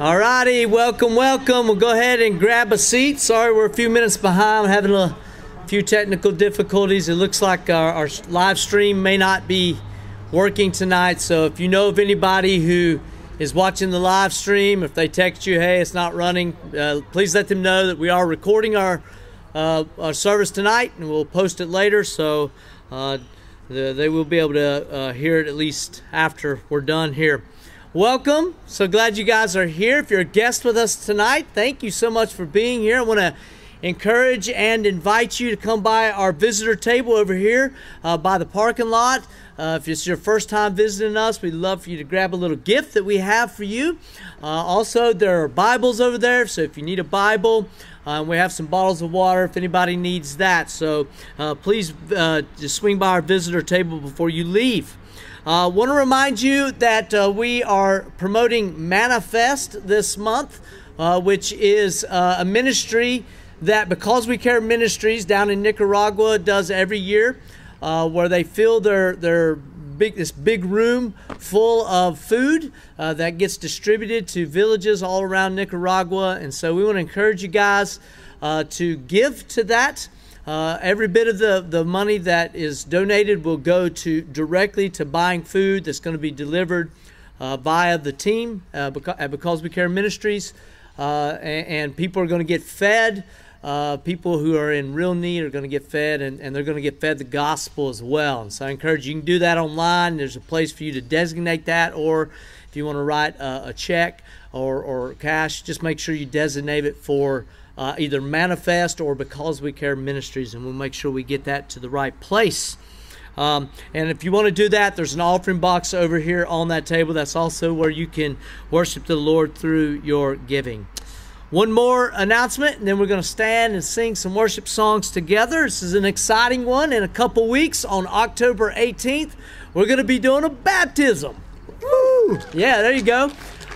All righty, welcome, welcome. We'll go ahead and grab a seat. Sorry, we're a few minutes behind. having a few technical difficulties. It looks like our, our live stream may not be working tonight. So if you know of anybody who is watching the live stream, if they text you, hey, it's not running, uh, please let them know that we are recording our, uh, our service tonight and we'll post it later. So uh, the, they will be able to uh, hear it at least after we're done here. Welcome. So glad you guys are here. If you're a guest with us tonight, thank you so much for being here. I want to encourage and invite you to come by our visitor table over here uh, by the parking lot. Uh, if it's your first time visiting us, we'd love for you to grab a little gift that we have for you. Uh, also, there are Bibles over there, so if you need a Bible, uh, we have some bottles of water if anybody needs that. So uh, please uh, just swing by our visitor table before you leave. I uh, want to remind you that uh, we are promoting Manifest this month, uh, which is uh, a ministry that Because We Care Ministries down in Nicaragua does every year, uh, where they fill their their big this big room full of food uh, that gets distributed to villages all around Nicaragua, and so we want to encourage you guys to give to that. Uh, every bit of the, the money that is donated will go to directly to buying food that's going to be delivered uh, via the team uh, at Because We Care Ministries. Uh, and, and, people are going to get fed. Uh, people who are in real need are going to get fed, and, and they're going to get fed the gospel as well. And so I encourage you, you can do that online. There's a place for you to designate that, or if you want to write a, a check or, or cash, just make sure you designate it for uh, either manifest or because we care ministries, and we'll make sure we get that to the right place. Um, and if you want to do that, there's an offering box over here on that table. That's also where you can worship the Lord through your giving. One more announcement, and then we're going to stand and sing some worship songs together. This is an exciting one. In a couple weeks, on October 18th, we're going to be doing a baptism. Woo! Yeah, there you go.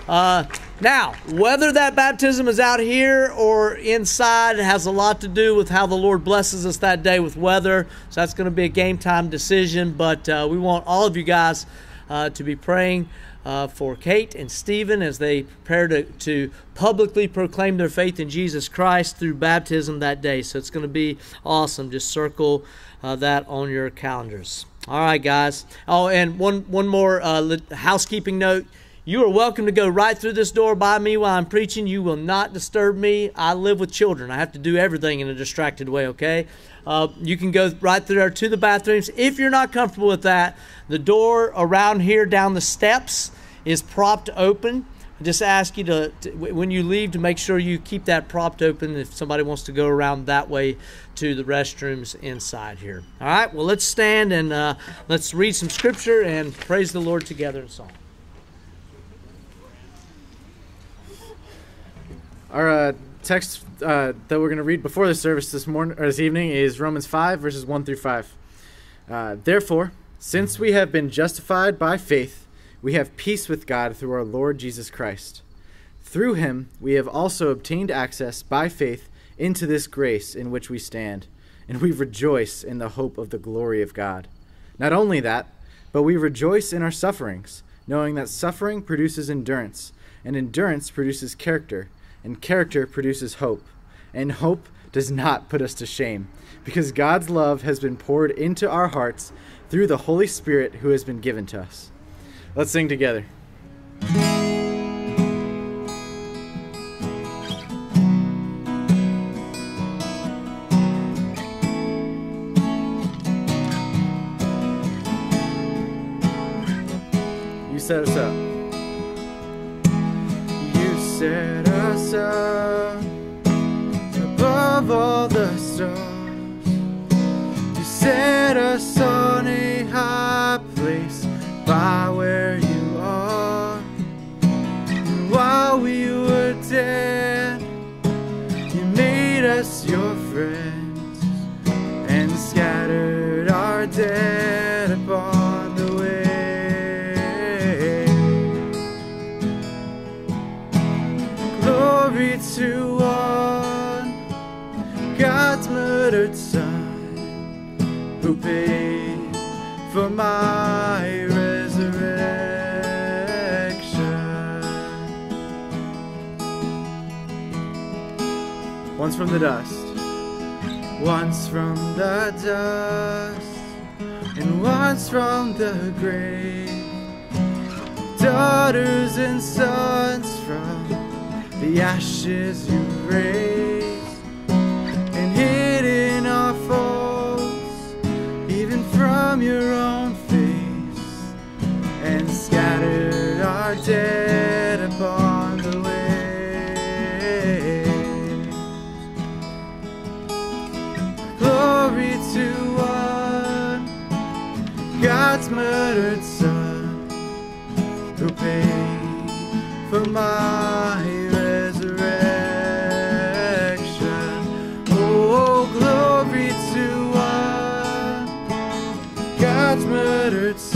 Uh, now, whether that baptism is out here or inside has a lot to do with how the Lord blesses us that day with weather. So that's going to be a game time decision. But uh, we want all of you guys uh, to be praying uh, for Kate and Stephen as they prepare to, to publicly proclaim their faith in Jesus Christ through baptism that day. So it's going to be awesome. Just circle uh, that on your calendars. All right, guys. Oh, and one one more uh, housekeeping note. You are welcome to go right through this door by me while I'm preaching. You will not disturb me. I live with children. I have to do everything in a distracted way, okay? Uh, you can go right through there to the bathrooms. If you're not comfortable with that, the door around here down the steps is propped open. I just ask you to, to, when you leave, to make sure you keep that propped open if somebody wants to go around that way to the restrooms inside here. All right, well, let's stand and uh, let's read some scripture and praise the Lord together in song. Our uh, text uh, that we're going to read before the service this morning or this evening is Romans 5 verses 1 through 5. Uh, Therefore, since we have been justified by faith, we have peace with God through our Lord Jesus Christ. Through him we have also obtained access by faith into this grace in which we stand, and we rejoice in the hope of the glory of God. Not only that, but we rejoice in our sufferings, knowing that suffering produces endurance, and endurance produces character and character produces hope. And hope does not put us to shame, because God's love has been poured into our hearts through the Holy Spirit who has been given to us. Let's sing together. You set us up. You set above all the stars. You set us on my resurrection. Once from the dust, once from the dust, and once from the grave. Daughters and sons from the ashes you raised, and hidden our faults, even from your own scattered dead upon the waves. Glory to one, God's murdered son, who paid for my resurrection. Oh, glory to one, God's murdered son,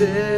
in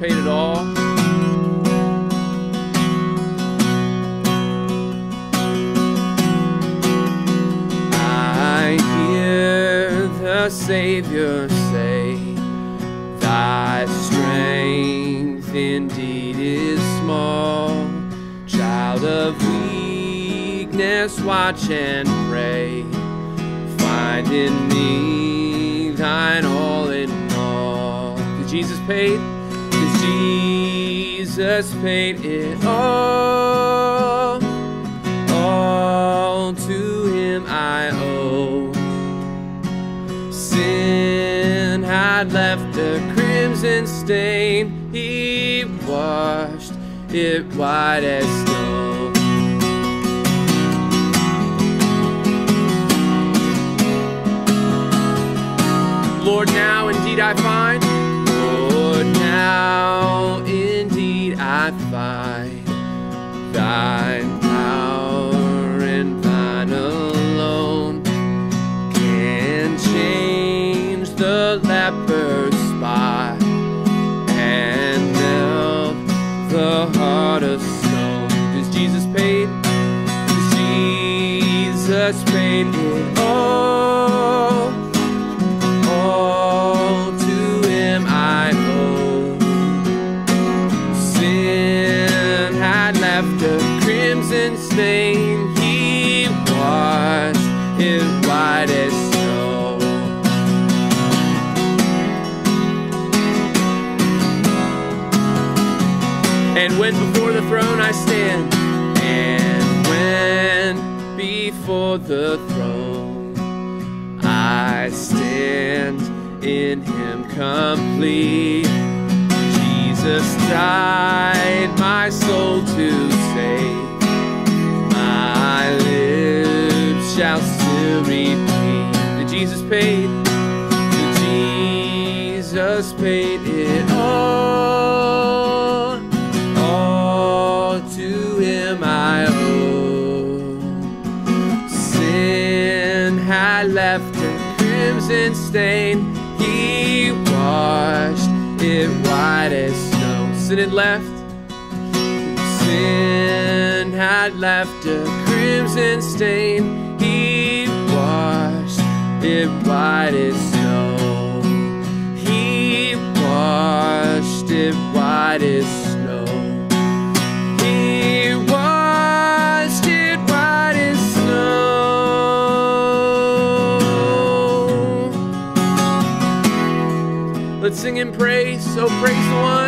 Paid It All. I hear the Savior say, Thy strength indeed is small. Child of weakness, watch and pray. Find in me thine all in all. Did Jesus paid? Jesus paid it all? All to him I owe. Sin had left a crimson stain. He washed it white as thine complete. Jesus died my soul to save. My lips shall still repeat that Jesus paid. That Jesus paid it all. All to Him I owe. Sin had left a crimson stain. He washed it white as snow. Sin had left. Sin had left a crimson stain. He washed it white as snow. He washed it white as Sing and praise. Oh, praise the one.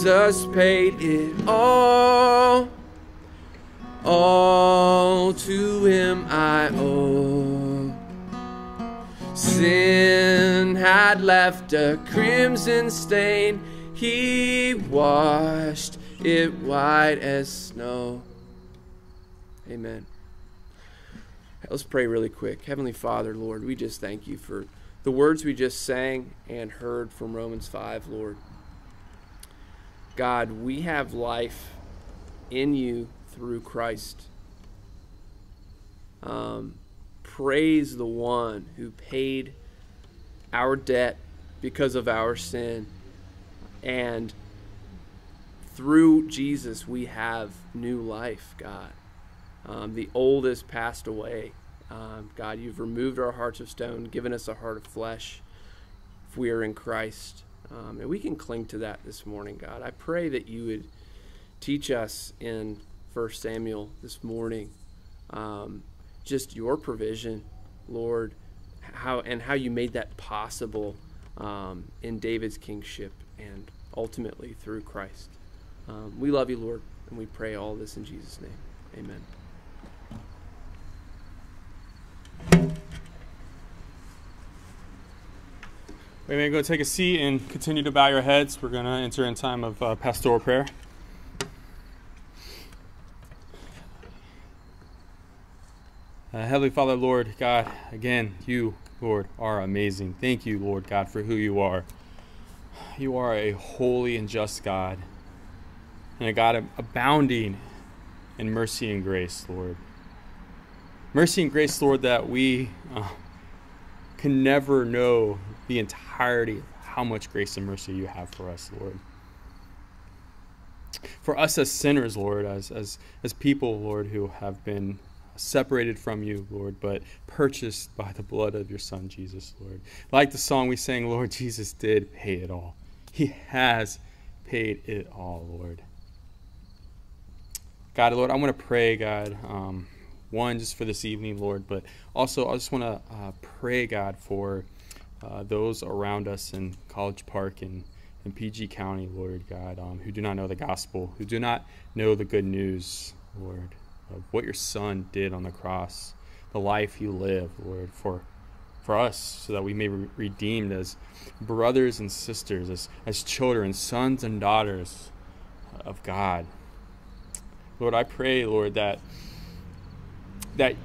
Jesus paid it all. All to him I owe. Sin had left a crimson stain. He washed it white as snow. Amen. Let's pray really quick. Heavenly Father, Lord, we just thank you for the words we just sang and heard from Romans 5, Lord. God, we have life in you through Christ. Um, praise the one who paid our debt because of our sin. And through Jesus, we have new life, God. Um, the old has passed away. Um, God, you've removed our hearts of stone, given us a heart of flesh if we are in Christ. Um, and we can cling to that this morning, God. I pray that you would teach us in 1 Samuel this morning um, just your provision, Lord, how and how you made that possible um, in David's kingship and ultimately through Christ. Um, we love you, Lord, and we pray all this in Jesus' name. Amen. We may go take a seat and continue to bow your heads. We're going to enter in time of uh, pastoral prayer. Uh, Heavenly Father, Lord God, again, you, Lord, are amazing. Thank you, Lord God, for who you are. You are a holy and just God, and a God abounding in mercy and grace, Lord. Mercy and grace, Lord, that we uh, can never know the entirety of how much grace and mercy you have for us, Lord. For us as sinners, Lord, as, as, as people, Lord, who have been separated from you, Lord, but purchased by the blood of your Son, Jesus, Lord. Like the song we sang, Lord, Jesus did pay it all. He has paid it all, Lord. God, Lord, I want to pray, God, um, one, just for this evening, Lord, but also I just want to uh, pray, God, for uh, those around us in College Park and in PG County, Lord God, um, who do not know the gospel, who do not know the good news, Lord, of what your Son did on the cross, the life you live, Lord, for for us, so that we may be redeemed as brothers and sisters, as, as children, sons and daughters of God. Lord, I pray, Lord, that that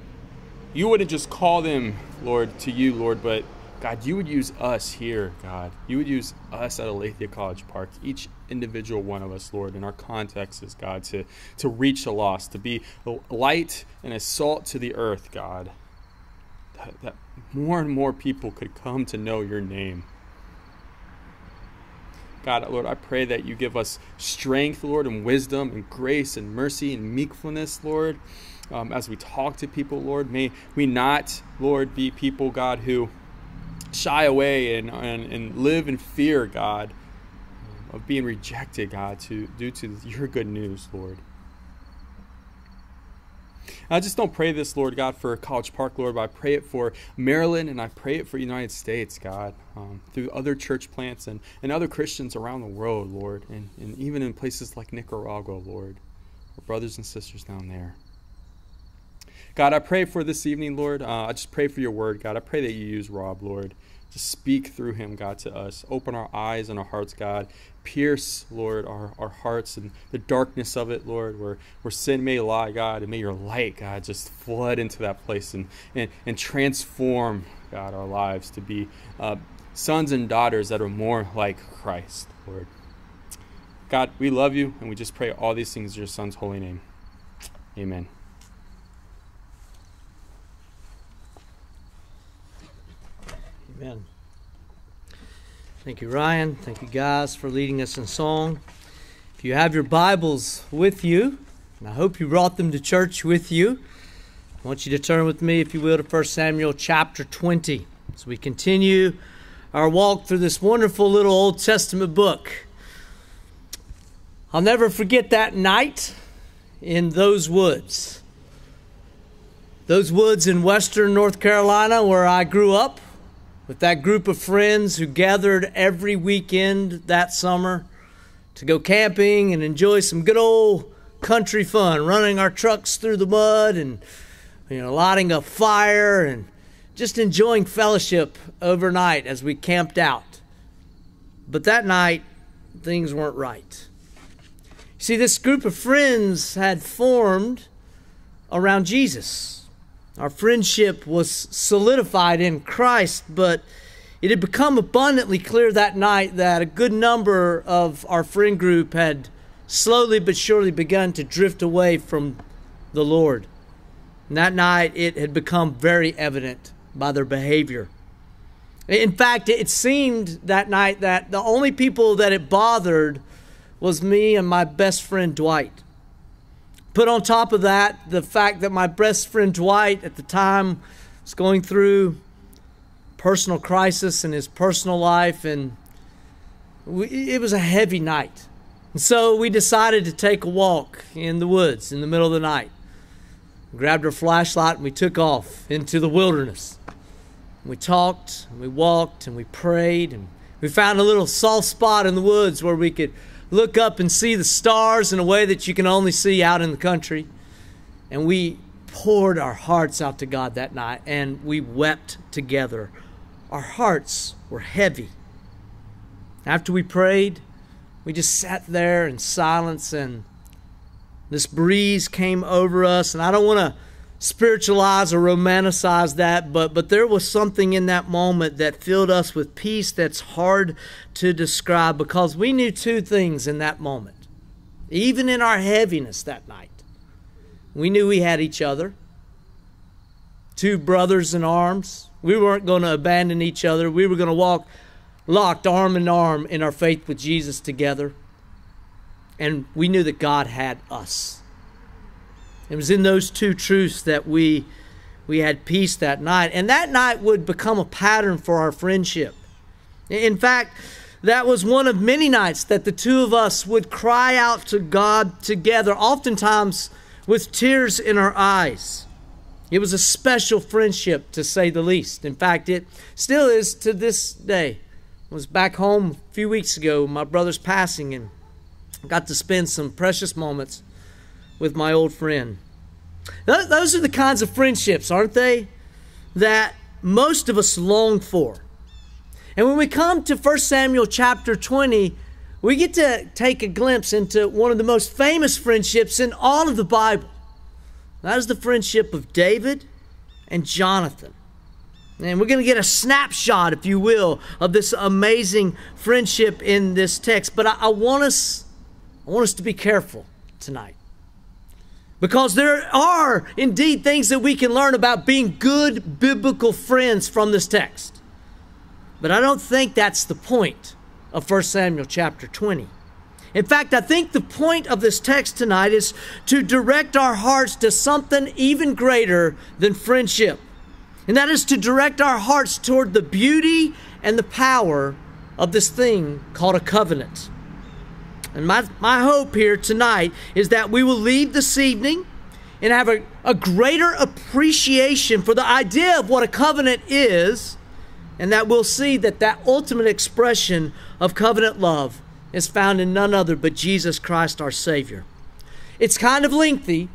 you wouldn't just call them, Lord, to you, Lord, but God, you would use us here, God. You would use us at Aletheia College Park, each individual one of us, Lord, in our contexts, God, to, to reach the lost, to be a light and a salt to the earth, God. That, that more and more people could come to know your name. God, Lord, I pray that you give us strength, Lord, and wisdom and grace and mercy and meekfulness, Lord, um, as we talk to people, Lord. May we not, Lord, be people, God, who shy away and, and, and live in fear, God, of being rejected, God, to, due to your good news, Lord. I just don't pray this, Lord God, for College Park, Lord, but I pray it for Maryland and I pray it for the United States, God, um, through other church plants and, and other Christians around the world, Lord, and, and even in places like Nicaragua, Lord, our brothers and sisters down there. God, I pray for this evening, Lord. Uh, I just pray for your word, God. I pray that you use Rob, Lord, to speak through him, God, to us. Open our eyes and our hearts, God. Pierce, Lord, our, our hearts and the darkness of it, Lord, where, where sin may lie, God, and may your light, God, just flood into that place and, and, and transform, God, our lives to be uh, sons and daughters that are more like Christ, Lord. God, we love you, and we just pray all these things in your Son's holy name. Amen. Amen. Thank you, Ryan. Thank you, guys, for leading us in song. If you have your Bibles with you, and I hope you brought them to church with you, I want you to turn with me, if you will, to 1 Samuel chapter 20 as we continue our walk through this wonderful little Old Testament book. I'll never forget that night in those woods. Those woods in western North Carolina where I grew up with that group of friends who gathered every weekend that summer to go camping and enjoy some good old country fun, running our trucks through the mud and you know, lighting a fire and just enjoying fellowship overnight as we camped out. But that night, things weren't right. See, this group of friends had formed around Jesus. Our friendship was solidified in Christ, but it had become abundantly clear that night that a good number of our friend group had slowly but surely begun to drift away from the Lord. And that night, it had become very evident by their behavior. In fact, it seemed that night that the only people that it bothered was me and my best friend Dwight. Put on top of that the fact that my best friend Dwight at the time was going through personal crisis in his personal life, and we, it was a heavy night. And so we decided to take a walk in the woods in the middle of the night. We grabbed our flashlight and we took off into the wilderness. We talked, and we walked, and we prayed, and we found a little soft spot in the woods where we could look up and see the stars in a way that you can only see out in the country. And we poured our hearts out to God that night and we wept together. Our hearts were heavy. After we prayed, we just sat there in silence and this breeze came over us. And I don't want to spiritualize or romanticize that, but but there was something in that moment that filled us with peace that's hard to describe because we knew two things in that moment. Even in our heaviness that night. We knew we had each other. Two brothers in arms. We weren't going to abandon each other. We were going to walk locked arm in arm in our faith with Jesus together. And we knew that God had us. It was in those two truths that we we had peace that night. And that night would become a pattern for our friendship. In fact, that was one of many nights that the two of us would cry out to God together, oftentimes with tears in our eyes. It was a special friendship, to say the least. In fact, it still is to this day. I was back home a few weeks ago, my brother's passing, and got to spend some precious moments with my old friend. Those are the kinds of friendships, aren't they? That most of us long for. And when we come to 1 Samuel chapter 20, we get to take a glimpse into one of the most famous friendships in all of the Bible. That is the friendship of David and Jonathan. And we're going to get a snapshot, if you will, of this amazing friendship in this text. But I, I, want us, I want us to be careful tonight. Because there are indeed things that we can learn about being good biblical friends from this text. But I don't think that's the point of 1 Samuel chapter 20. In fact, I think the point of this text tonight is to direct our hearts to something even greater than friendship. And that is to direct our hearts toward the beauty and the power of this thing called a covenant. And my, my hope here tonight is that we will leave this evening and have a, a greater appreciation for the idea of what a covenant is, and that we'll see that that ultimate expression of covenant love is found in none other but Jesus Christ our Savior. It's kind of lengthy,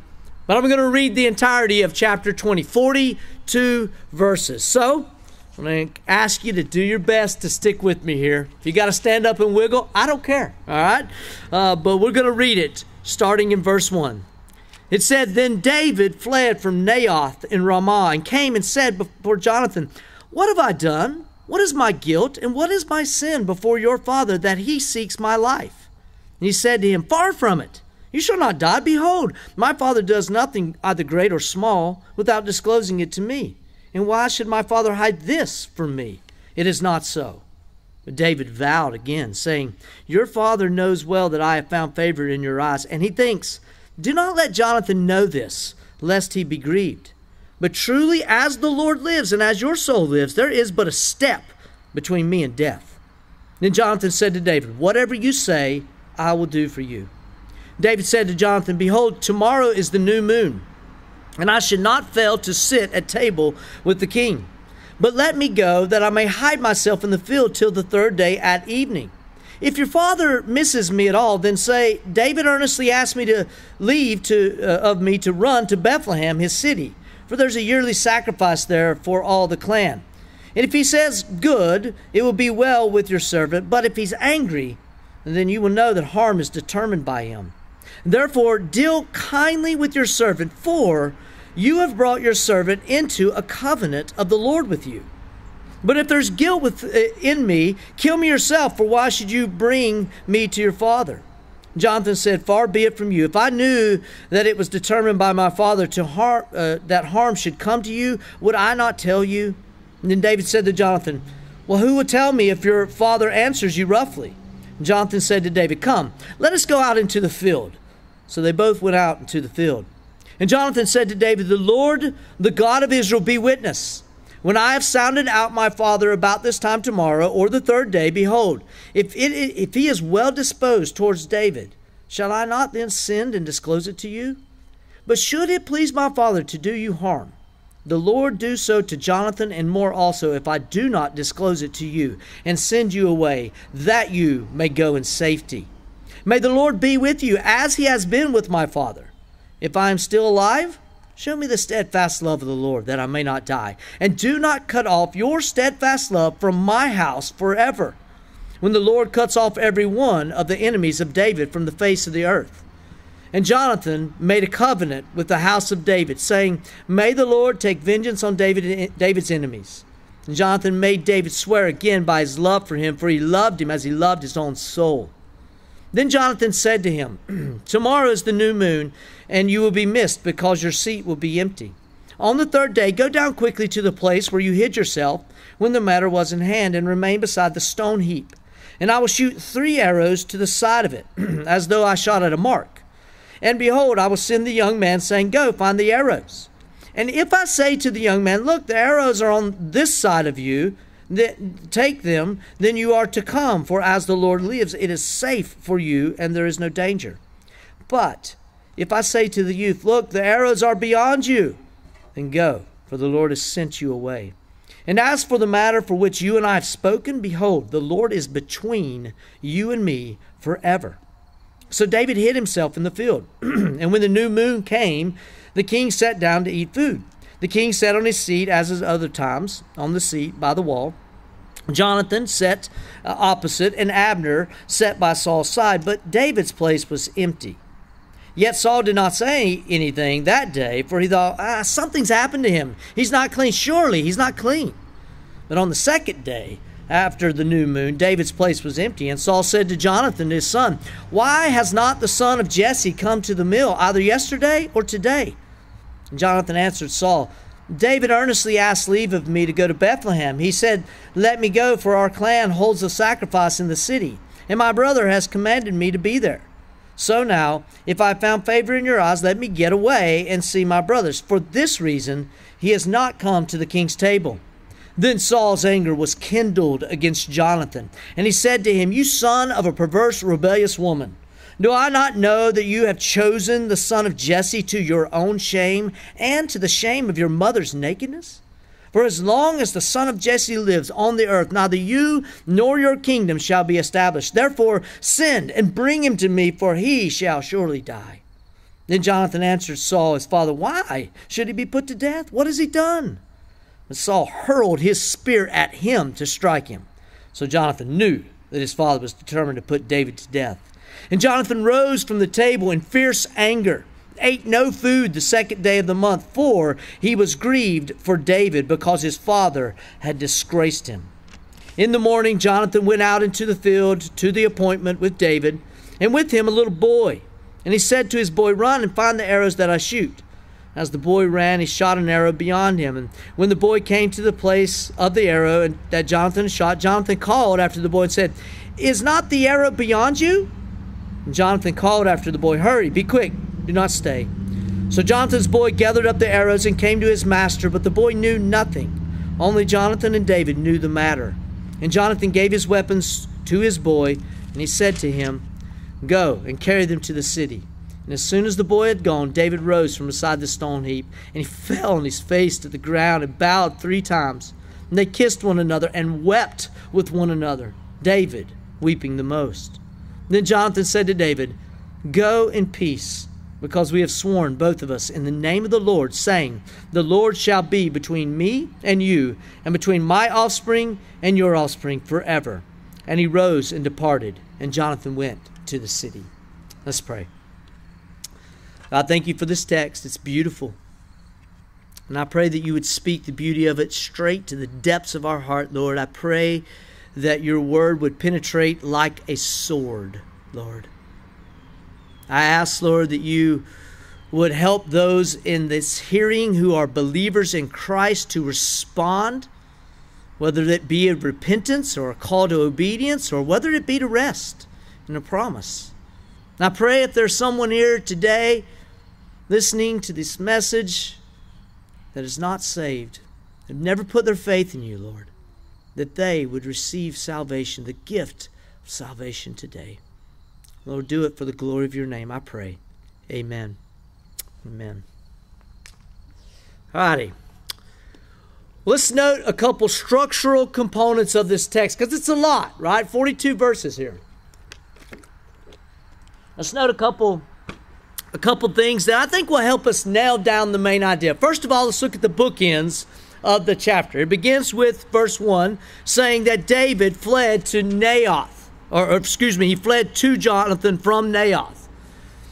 but I'm going to read the entirety of chapter 20, 42 verses. So, I'm going to ask you to do your best to stick with me here. If you got to stand up and wiggle, I don't care. All right? Uh, but we're going to read it starting in verse 1. It said, Then David fled from Naioth in Ramah and came and said before Jonathan, What have I done? What is my guilt and what is my sin before your father that he seeks my life? And he said to him, Far from it. You shall not die. Behold, my father does nothing, either great or small, without disclosing it to me. And why should my father hide this from me? It is not so. But David vowed again, saying, Your father knows well that I have found favor in your eyes. And he thinks, Do not let Jonathan know this, lest he be grieved. But truly, as the Lord lives and as your soul lives, there is but a step between me and death. Then Jonathan said to David, Whatever you say, I will do for you. David said to Jonathan, Behold, tomorrow is the new moon and I should not fail to sit at table with the king. But let me go, that I may hide myself in the field till the third day at evening. If your father misses me at all, then say, David earnestly asked me to leave to, uh, of me to run to Bethlehem, his city, for there's a yearly sacrifice there for all the clan. And if he says, Good, it will be well with your servant, but if he's angry, then you will know that harm is determined by him. Therefore, deal kindly with your servant, for you have brought your servant into a covenant of the Lord with you. But if there's guilt uh, me, kill me yourself, for why should you bring me to your father? Jonathan said, Far be it from you. If I knew that it was determined by my father to harm, uh, that harm should come to you, would I not tell you? And then David said to Jonathan, Well, who will tell me if your father answers you roughly? Jonathan said to David, Come, let us go out into the field. So they both went out into the field. And Jonathan said to David, The Lord, the God of Israel, be witness. When I have sounded out my father about this time tomorrow or the third day, behold, if, it, if he is well disposed towards David, shall I not then send and disclose it to you? But should it please my father to do you harm, the Lord do so to Jonathan and more also if I do not disclose it to you and send you away, that you may go in safety. May the Lord be with you as he has been with my father. If I am still alive, show me the steadfast love of the Lord, that I may not die. And do not cut off your steadfast love from my house forever. When the Lord cuts off every one of the enemies of David from the face of the earth. And Jonathan made a covenant with the house of David, saying, May the Lord take vengeance on David, David's enemies. And Jonathan made David swear again by his love for him, for he loved him as he loved his own soul. Then Jonathan said to him, Tomorrow is the new moon, and you will be missed because your seat will be empty. On the third day, go down quickly to the place where you hid yourself when the matter was in hand, and remain beside the stone heap. And I will shoot three arrows to the side of it, as though I shot at a mark. And behold, I will send the young man, saying, Go, find the arrows. And if I say to the young man, Look, the arrows are on this side of you, then take them, then you are to come, for as the Lord lives, it is safe for you, and there is no danger. But if I say to the youth, Look, the arrows are beyond you, then go, for the Lord has sent you away. And as for the matter for which you and I have spoken, behold, the Lord is between you and me forever. So David hid himself in the field. and when the new moon came, the king sat down to eat food. The king sat on his seat, as at other times, on the seat by the wall. Jonathan sat uh, opposite, and Abner sat by Saul's side, but David's place was empty. Yet Saul did not say anything that day, for he thought, ah, something's happened to him. He's not clean. Surely he's not clean. But on the second day, after the new moon, David's place was empty. And Saul said to Jonathan, his son, Why has not the son of Jesse come to the mill, either yesterday or today? And Jonathan answered Saul, David earnestly asked leave of me to go to Bethlehem. He said, Let me go, for our clan holds a sacrifice in the city, and my brother has commanded me to be there. So now, if I found favor in your eyes, let me get away and see my brothers. For this reason, he has not come to the king's table. Then Saul's anger was kindled against Jonathan, and he said to him, You son of a perverse, rebellious woman, do I not know that you have chosen the son of Jesse to your own shame and to the shame of your mother's nakedness? For as long as the son of Jesse lives on the earth, neither you nor your kingdom shall be established. Therefore, send and bring him to me, for he shall surely die. Then Jonathan answered Saul, his father, Why should he be put to death? What has he done? And Saul hurled his spear at him to strike him. So Jonathan knew that his father was determined to put David to death. And Jonathan rose from the table in fierce anger, ate no food the second day of the month, for he was grieved for David because his father had disgraced him. In the morning, Jonathan went out into the field to the appointment with David, and with him a little boy. And he said to his boy, Run and find the arrows that I shoot. As the boy ran, he shot an arrow beyond him. And when the boy came to the place of the arrow that Jonathan shot, Jonathan called after the boy and said, Is not the arrow beyond you? And Jonathan called after the boy, Hurry, be quick, do not stay. So Jonathan's boy gathered up the arrows and came to his master, but the boy knew nothing. Only Jonathan and David knew the matter. And Jonathan gave his weapons to his boy, and he said to him, Go and carry them to the city. And as soon as the boy had gone, David rose from beside the stone heap, and he fell on his face to the ground and bowed three times. And they kissed one another and wept with one another, David weeping the most. Then Jonathan said to David, Go in peace, because we have sworn, both of us, in the name of the Lord, saying, The Lord shall be between me and you, and between my offspring and your offspring forever. And he rose and departed, and Jonathan went to the city. Let's pray. God, thank you for this text. It's beautiful. And I pray that you would speak the beauty of it straight to the depths of our heart, Lord. I pray that your word would penetrate like a sword, Lord. I ask, Lord, that you would help those in this hearing who are believers in Christ to respond, whether it be a repentance or a call to obedience, or whether it be to rest in a promise. And I pray if there's someone here today listening to this message that is not saved, have never put their faith in you, Lord that they would receive salvation, the gift of salvation today. Lord, do it for the glory of your name, I pray. Amen. Amen. Alrighty. Let's note a couple structural components of this text because it's a lot, right? 42 verses here. Let's note a couple a couple things that I think will help us nail down the main idea. First of all, let's look at the bookends of the chapter. It begins with verse 1 saying that David fled to Naioth, or, or excuse me, he fled to Jonathan from Naioth.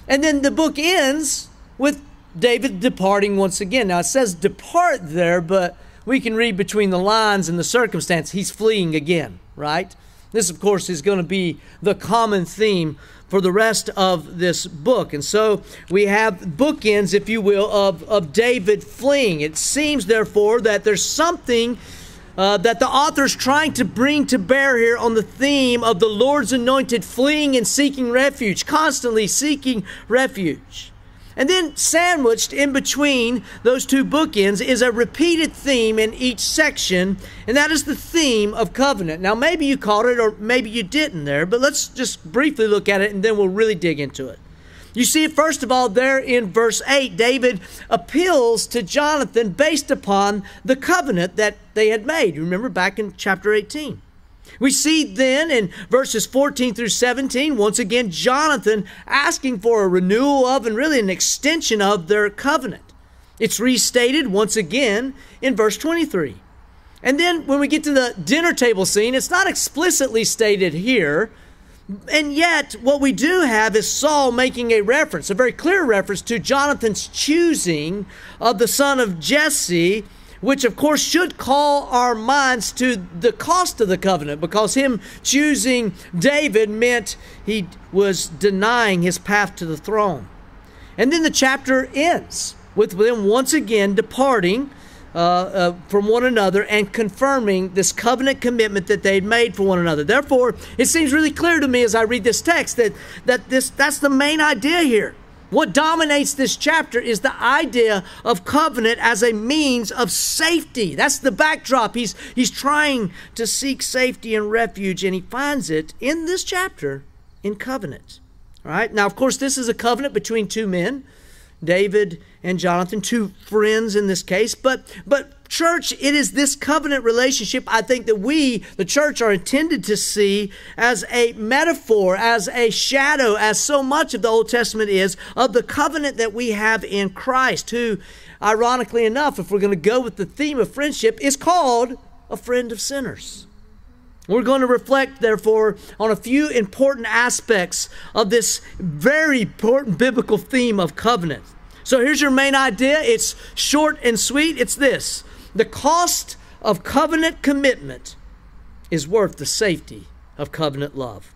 And then the book ends with David departing once again. Now it says depart there, but we can read between the lines and the circumstance. He's fleeing again, right? This, of course, is going to be the common theme for the rest of this book. And so we have bookends, if you will, of, of David fleeing. It seems, therefore, that there's something uh, that the author is trying to bring to bear here on the theme of the Lord's anointed fleeing and seeking refuge, constantly seeking refuge. And then, sandwiched in between those two bookends, is a repeated theme in each section, and that is the theme of covenant. Now, maybe you caught it or maybe you didn't there, but let's just briefly look at it and then we'll really dig into it. You see, first of all, there in verse 8, David appeals to Jonathan based upon the covenant that they had made. You remember back in chapter 18. We see then in verses 14 through 17, once again, Jonathan asking for a renewal of and really an extension of their covenant. It's restated once again in verse 23. And then when we get to the dinner table scene, it's not explicitly stated here, and yet, what we do have is Saul making a reference, a very clear reference to Jonathan's choosing of the son of Jesse, which of course should call our minds to the cost of the covenant because him choosing David meant he was denying his path to the throne. And then the chapter ends with them once again departing uh, uh, from one another and confirming this covenant commitment that they'd made for one another. Therefore, it seems really clear to me as I read this text that, that this, that's the main idea here. What dominates this chapter is the idea of covenant as a means of safety. That's the backdrop. He's, he's trying to seek safety and refuge, and he finds it in this chapter in covenant. All right. Now, of course, this is a covenant between two men. David and Jonathan, two friends in this case. But, but church, it is this covenant relationship I think that we, the church, are intended to see as a metaphor, as a shadow, as so much of the Old Testament is of the covenant that we have in Christ, who, ironically enough, if we're going to go with the theme of friendship, is called a friend of sinners. We're going to reflect, therefore, on a few important aspects of this very important biblical theme of covenant. So here's your main idea it's short and sweet. It's this the cost of covenant commitment is worth the safety of covenant love.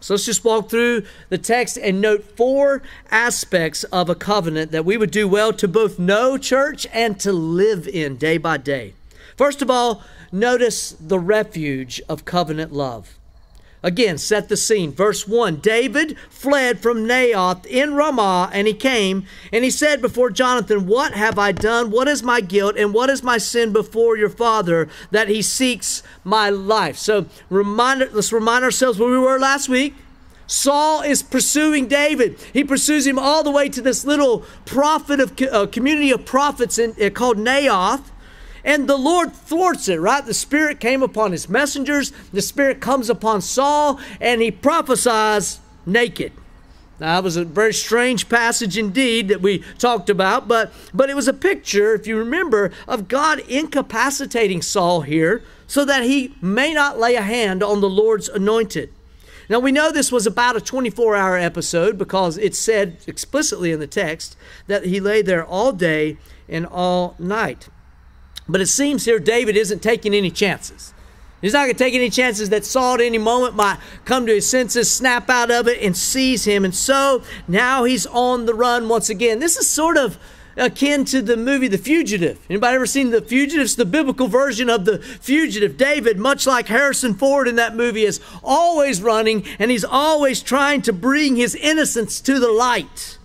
So let's just walk through the text and note four aspects of a covenant that we would do well to both know church and to live in day by day. First of all, Notice the refuge of covenant love. Again, set the scene. Verse 1 David fled from Naioth in Ramah, and he came, and he said before Jonathan, What have I done? What is my guilt? And what is my sin before your father that he seeks my life? So remind, let's remind ourselves where we were last week. Saul is pursuing David. He pursues him all the way to this little prophet of uh, community of prophets in, uh, called Naioth. And the Lord thwarts it, right? The Spirit came upon his messengers. The Spirit comes upon Saul, and he prophesies naked. Now, that was a very strange passage indeed that we talked about, but, but it was a picture, if you remember, of God incapacitating Saul here so that he may not lay a hand on the Lord's anointed. Now, we know this was about a 24 hour episode because it said explicitly in the text that he lay there all day and all night. But it seems here David isn't taking any chances. He's not going to take any chances that Saul at any moment might come to his senses, snap out of it, and seize him. And so now he's on the run once again. This is sort of akin to the movie The Fugitive. Anybody ever seen The Fugitive? It's the biblical version of The Fugitive. David, much like Harrison Ford in that movie, is always running and he's always trying to bring his innocence to the light.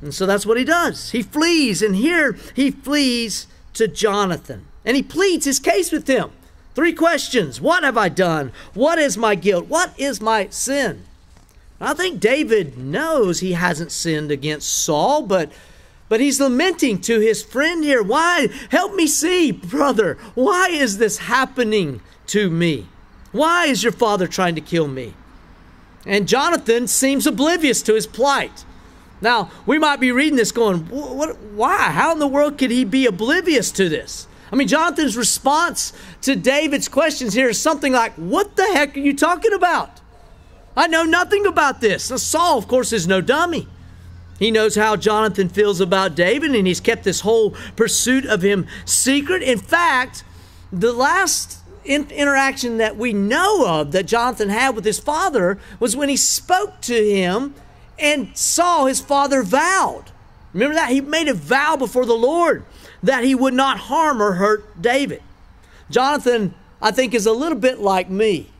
And so that's what he does. He flees, and here he flees to Jonathan. And he pleads his case with him. Three questions What have I done? What is my guilt? What is my sin? I think David knows he hasn't sinned against Saul, but but he's lamenting to his friend here. Why? Help me see, brother. Why is this happening to me? Why is your father trying to kill me? And Jonathan seems oblivious to his plight. Now, we might be reading this going, what, why? How in the world could he be oblivious to this? I mean, Jonathan's response to David's questions here is something like, What the heck are you talking about? I know nothing about this. Now, Saul, of course, is no dummy. He knows how Jonathan feels about David, and he's kept this whole pursuit of him secret. In fact, the last in- interaction that we know of that Jonathan had with his father was when he spoke to him and Saul, his father, vowed. Remember that? He made a vow before the Lord that he would not harm or hurt David. Jonathan, I think, is a little bit like me.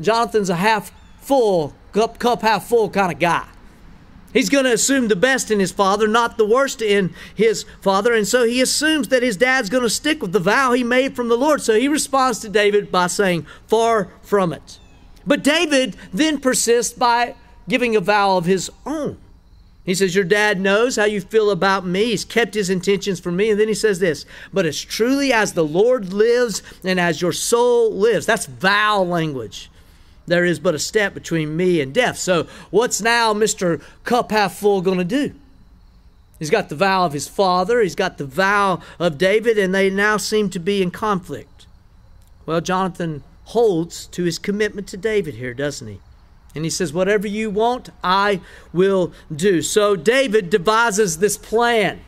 Jonathan's a half full, cup, cup half full kind of guy. He's going to assume the best in his father, not the worst in his father. And so he assumes that his dad's going to stick with the vow he made from the Lord. So he responds to David by saying, Far from it. But David then persists by giving a vow of his own. He says, Your dad knows how you feel about me. He's kept his intentions for me. And then he says this, But as truly as the Lord lives and as your soul lives. That's vow language. There is but a step between me and death. So, what's now Mr. Cup Half Full going to do? He's got the vow of his father, he's got the vow of David, and they now seem to be in conflict. Well, Jonathan holds to his commitment to David here, doesn't he? And he says, Whatever you want, I will do. So David devises this plan.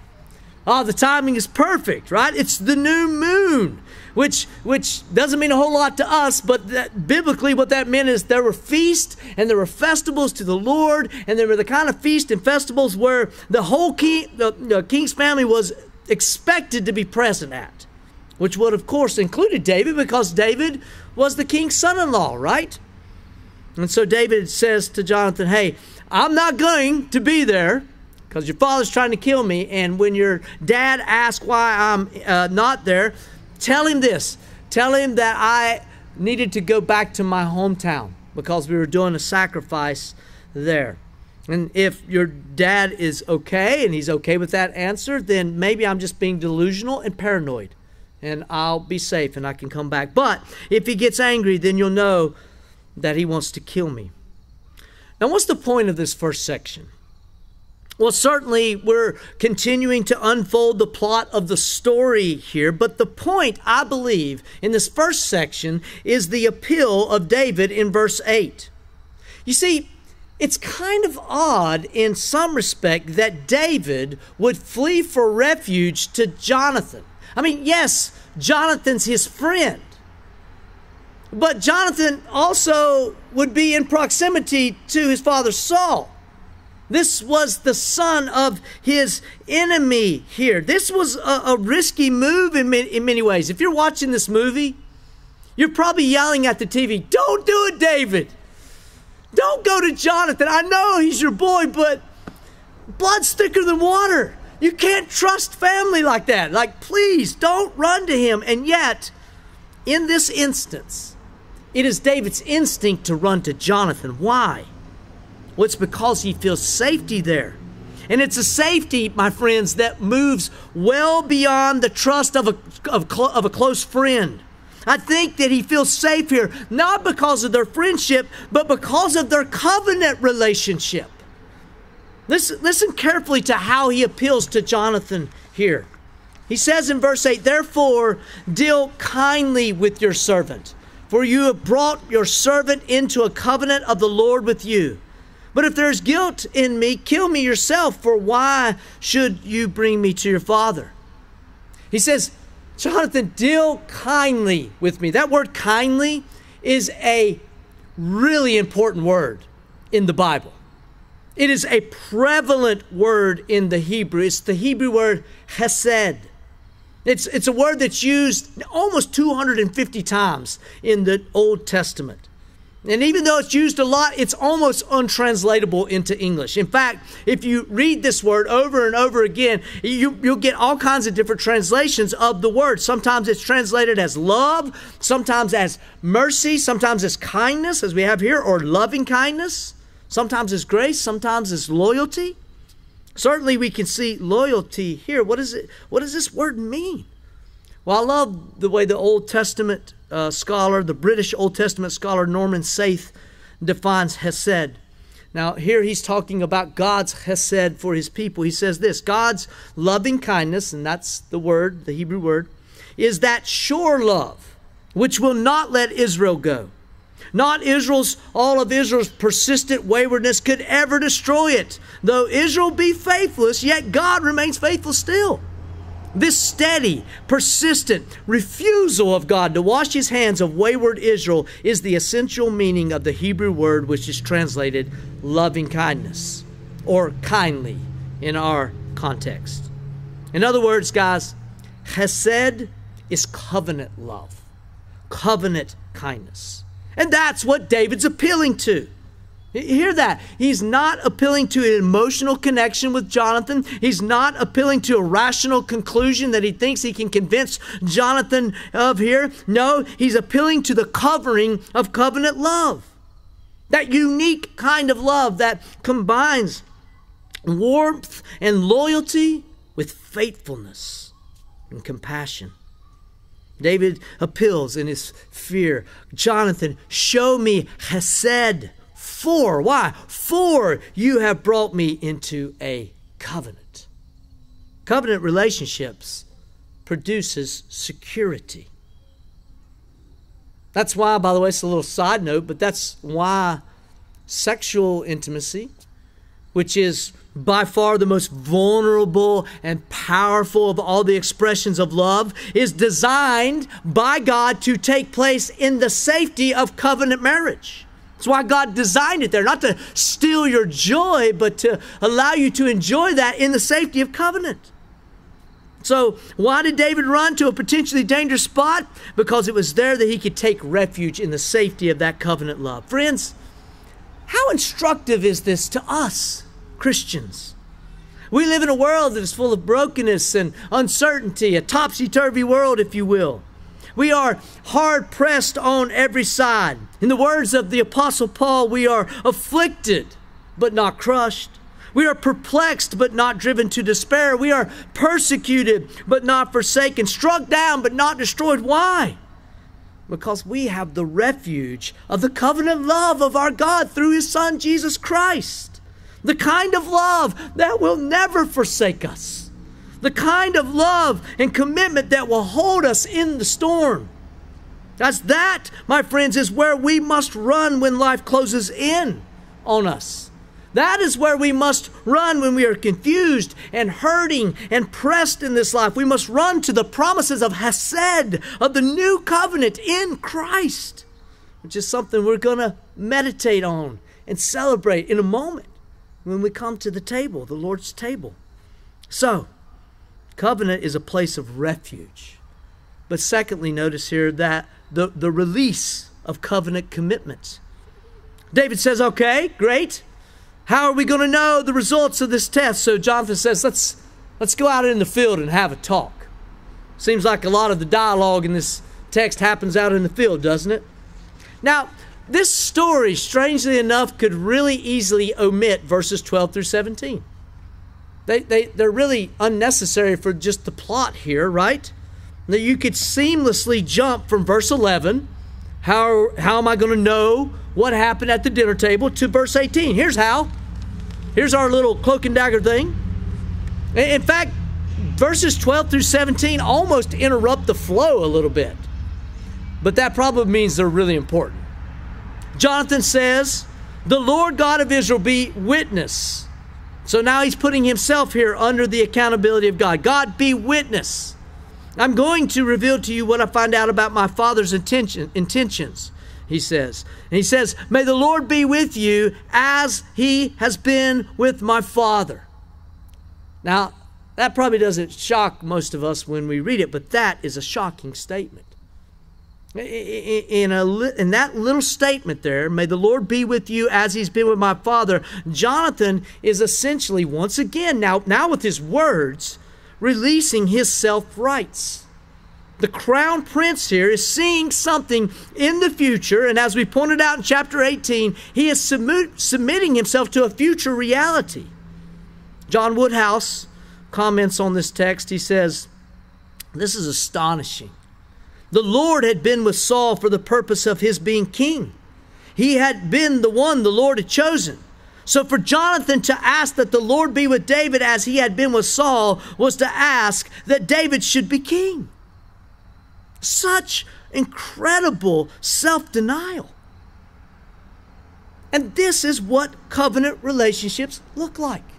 Oh, the timing is perfect, right? It's the new moon, which which doesn't mean a whole lot to us, but that, biblically, what that meant is there were feasts and there were festivals to the Lord, and there were the kind of feasts and festivals where the whole king, the, the king's family was expected to be present at, which would of course included David because David was the king's son-in-law, right? And so David says to Jonathan, Hey, I'm not going to be there because your father's trying to kill me. And when your dad asks why I'm uh, not there, tell him this. Tell him that I needed to go back to my hometown because we were doing a sacrifice there. And if your dad is okay and he's okay with that answer, then maybe I'm just being delusional and paranoid and I'll be safe and I can come back. But if he gets angry, then you'll know that he wants to kill me. Now, what's the point of this first section? Well, certainly we're continuing to unfold the plot of the story here, but the point, I believe, in this first section is the appeal of David in verse 8. You see, it's kind of odd in some respect that David would flee for refuge to Jonathan. I mean, yes, Jonathan's his friend, but Jonathan also would be in proximity to his father Saul. This was the son of his enemy here. This was a, a risky move in in many ways. If you're watching this movie, you're probably yelling at the TV, Don't do it, David. Don't go to Jonathan. I know he's your boy, but blood's thicker than water. You can't trust family like that. Like, please don't run to him. And yet, in this instance, it is David's instinct to run to Jonathan. Why? Well, it's because he feels safety there. And it's a safety, my friends, that moves well beyond the trust of a, of, of a close friend. I think that he feels safe here, not because of their friendship, but because of their covenant relationship. Listen, listen carefully to how he appeals to Jonathan here. He says in verse 8, Therefore, deal kindly with your servant, for you have brought your servant into a covenant of the Lord with you. But if there is guilt in me, kill me yourself, for why should you bring me to your father? He says, Jonathan, deal kindly with me. That word kindly is a really important word in the Bible. It is a prevalent word in the Hebrew. It's the Hebrew word hesed. It's, it's a word that's used almost 250 times in the Old Testament. And even though it's used a lot, it's almost untranslatable into English. In fact, if you read this word over and over again, you, you'll get all kinds of different translations of the word. Sometimes it's translated as love, sometimes as mercy, sometimes as kindness, as we have here, or loving kindness. Sometimes as grace, sometimes as loyalty. Certainly we can see loyalty here. What is it? What does this word mean? Well, I love the way the Old Testament uh, scholar, the British Old Testament scholar Norman Snaith defines Hesed. Now, here he's talking about God's Hesed for his people. He says this God's loving kindness, and that's the word, the Hebrew word, is that sure love which will not let Israel go. Not Israel's, all of Israel's persistent waywardness could ever destroy it. Though Israel be faithless, yet God remains faithful still. This steady, persistent refusal of God to wash his hands of wayward Israel is the essential meaning of the Hebrew word which is translated loving kindness or kindly in our context. In other words, guys, Hesed is covenant love. covenant kindness. And that's what David's appealing to. Hear that. He's not appealing to an emotional connection with Jonathan. He's not appealing to a rational conclusion that he thinks he can convince Jonathan of here. No, he's appealing to the covering of covenant love. That unique kind of love that combines warmth and loyalty with faithfulness and compassion. David appeals in his fear Jonathan, show me chesed. For, why? For you have brought me into a covenant. Covenant relationships produces security. That's why, by the way, it's a little side note, but that's why sexual intimacy, which is by far the most vulnerable and powerful of all the expressions of love, is designed by God to take place in the safety of covenant marriage. That's why God designed it there, not to steal your joy, but to allow you to enjoy that in the safety of covenant. So, why did David run to a potentially dangerous spot? Because it was there that he could take refuge in the safety of that covenant love. Friends, how instructive is this to us, Christians? We live in a world that is full of brokenness and uncertainty, a topsy turvy world, if you will. We are hard pressed on every side. In the words of the Apostle Paul, we are afflicted, but not crushed. We are perplexed, but not driven to despair. We are persecuted, but not forsaken, struck down, but not destroyed. Why? Because we have the refuge of the covenant love of our God through His Son, Jesus Christ. The kind of love that will never forsake us. The kind of love and commitment that will hold us in the storm. As that, my friends, is where we must run when life closes in on us. That is where we must run when we are confused and hurting and pressed in this life. We must run to the promises of Hesed, of the new covenant in Christ, which is something we're going to meditate on and celebrate in a moment when we come to the table, the Lord's table. So, covenant is a place of refuge. But secondly, notice here that the, the release of covenant commitments. David says, okay, great. How are we going to know the results of this test? So Jonathan says, let's, let's go out in the field and have a talk. Seems like a lot of the dialogue in this text happens out in the field, doesn't it? Now, this story, strangely enough, could really easily omit verses 12 through 17. They, they, they're really unnecessary for just the plot here, right? That you could seamlessly jump from verse 11 how, how am I going to know what happened at the dinner table to verse 18? Here's how. Here's our little cloak and dagger thing. In fact, verses 12 through 17 almost interrupt the flow a little bit. But that probably means they're really important. Jonathan says, The Lord God of Israel be witness. So now he's putting himself here under the accountability of God. God be witness. I'm going to reveal to you what I find out about my father's intention, intentions, he says. And he says, May the Lord be with you as he has been with my father. Now, that probably doesn't shock most of us when we read it, but that is a shocking statement. In, a, in that little statement there, may the Lord be with you as he's been with my father, Jonathan is essentially, once again, now, now with his words, releasing his self rights. The crown prince here is seeing something in the future, and as we pointed out in chapter 18, he is submit, submitting himself to a future reality. John Woodhouse comments on this text. He says, This is astonishing. The Lord had been with Saul for the purpose of his being king. He had been the one the Lord had chosen. So for Jonathan to ask that the Lord be with David as he had been with Saul was to ask that David should be king. Such incredible self denial. And this is what covenant relationships look like.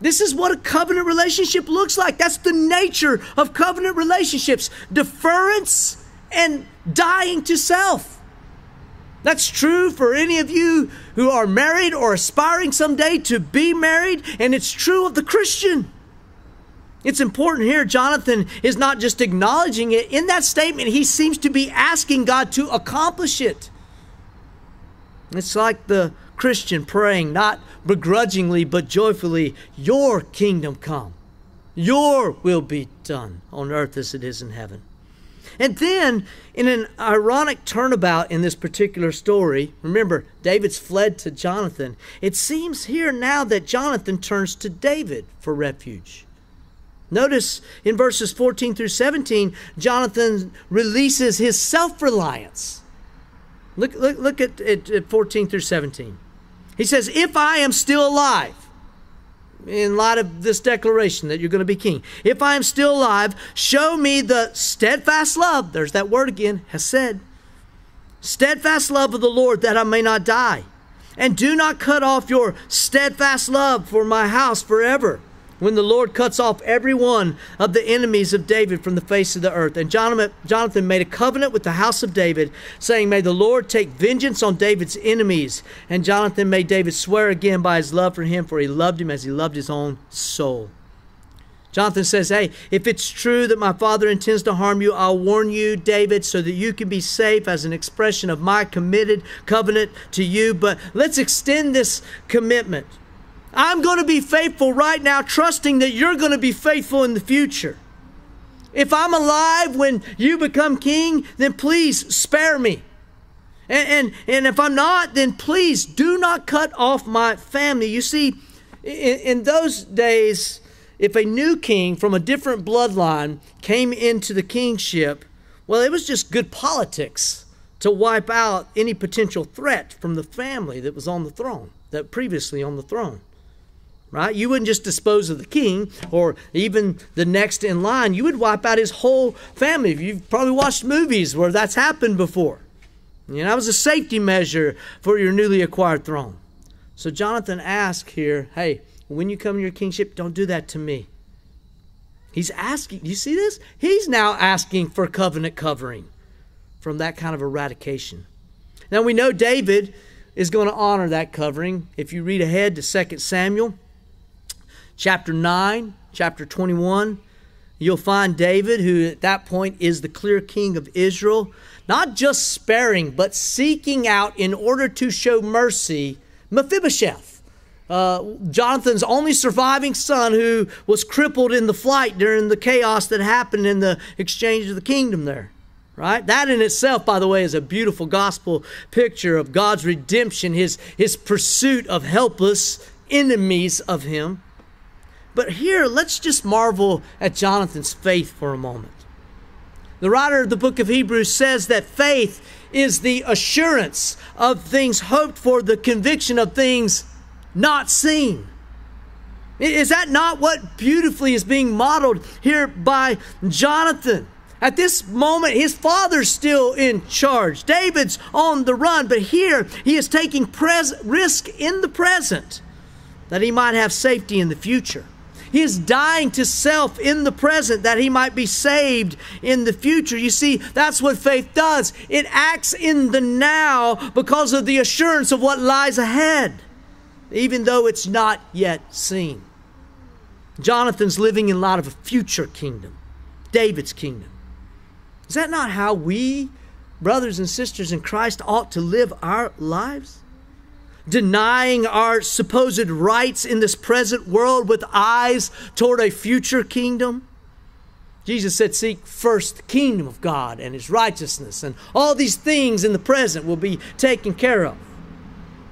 This is what a covenant relationship looks like. That's the nature of covenant relationships deference and dying to self. That's true for any of you who are married or aspiring someday to be married, and it's true of the Christian. It's important here. Jonathan is not just acknowledging it. In that statement, he seems to be asking God to accomplish it. It's like the Christian praying, not begrudgingly, but joyfully, Your kingdom come. Your will be done on earth as it is in heaven. And then, in an ironic turnabout in this particular story, remember, David's fled to Jonathan. It seems here now that Jonathan turns to David for refuge. Notice in verses 14 through 17, Jonathan releases his self reliance. Look, look, look at, at, at 14 through 17. He says, If I am still alive, in light of this declaration that you're going to be king, if I am still alive, show me the steadfast love, there's that word again, hesed, steadfast love of the Lord that I may not die. And do not cut off your steadfast love for my house forever when the Lord cuts off every one of the enemies of David from the face of the earth. And Jonathan made a covenant with the house of David, saying, May the Lord take vengeance on David's enemies. And Jonathan made David swear again by his love for him, for he loved him as he loved his own soul. Jonathan says, Hey, if it's true that my father intends to harm you, I'll warn you, David, so that you can be safe as an expression of my committed covenant to you. But let's extend this commitment I'm going to be faithful right now, trusting that you're going to be faithful in the future. If I'm alive when you become king, then please spare me. And, and, and if I'm not, then please do not cut off my family. You see, in, in those days, if a new king from a different bloodline came into the kingship, well, it was just good politics to wipe out any potential threat from the family that was on the throne, that previously on the throne right? You wouldn't just dispose of the king or even the next in line. You would wipe out his whole family. You've probably watched movies where that's happened before. You know, that was a safety measure for your newly acquired throne. So Jonathan asked here, hey, when you come to your kingship, don't do that to me. He's asking, you see this? He's now asking for covenant covering from that kind of eradication. Now we know David is going to honor that covering. If you read ahead to 2 Samuel, chapter 9, chapter 21, you'll find David, who at that point is the clear king of Israel, not just sparing, but seeking out in order to show mercy Mephibosheth. Uh, Jonathan's only surviving son, who was crippled in the flight during the chaos that happened in the exchange of the kingdom there. Right? That in itself, by the way, is a beautiful gospel picture of God's redemption, his, his pursuit of helpless enemies of him. But here, let's just marvel at Jonathan's faith for a moment. The writer of the book of Hebrews says that faith is the assurance of things hoped for, the conviction of things not seen. Is that not what beautifully is being modeled here by Jonathan? At this moment, his father's still in charge. David's on the run, but here he is taking risk in the present that he might have safety in the future. He is dying to self in the present that he might be saved in the future. You see, that's what faith does. It acts in the now because of the assurance of what lies ahead, even though it's not yet seen. Jonathan's living in light of a future kingdom, David's kingdom. Is that not how we, brothers and sisters in Christ, ought to live our lives? Denying our supposed rights in this present world with eyes toward a future kingdom? Jesus said, Seek first the kingdom of God and his righteousness, and all these things in the present will be taken care of.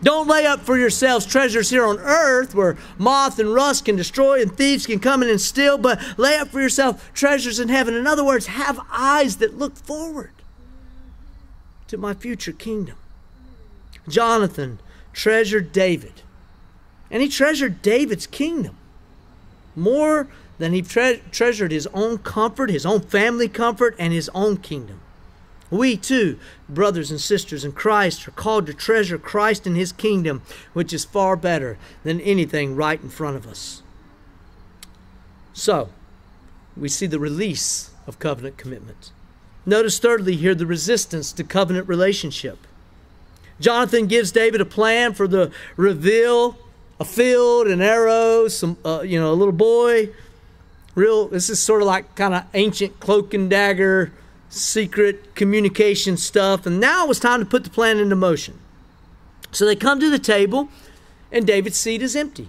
Don't lay up for yourselves treasures here on earth where moth and rust can destroy and thieves can come in and steal, but lay up for yourself treasures in heaven. In other words, have eyes that look forward to my future kingdom. Jonathan treasured David. And he treasured David's kingdom more than he tre- treasured his own comfort, his own family comfort, and his own kingdom. We too, brothers and sisters in Christ, are called to treasure Christ and his kingdom, which is far better than anything right in front of us. So, we see the release of covenant commitment. Notice, thirdly, here the resistance to covenant relationship. Jonathan gives David a plan for the reveal, a field, an arrow, some, uh, you know, a little boy. Real, this is sort of like kind of ancient cloak and dagger, secret communication stuff. And now it was time to put the plan into motion. So they come to the table, and David's seat is empty.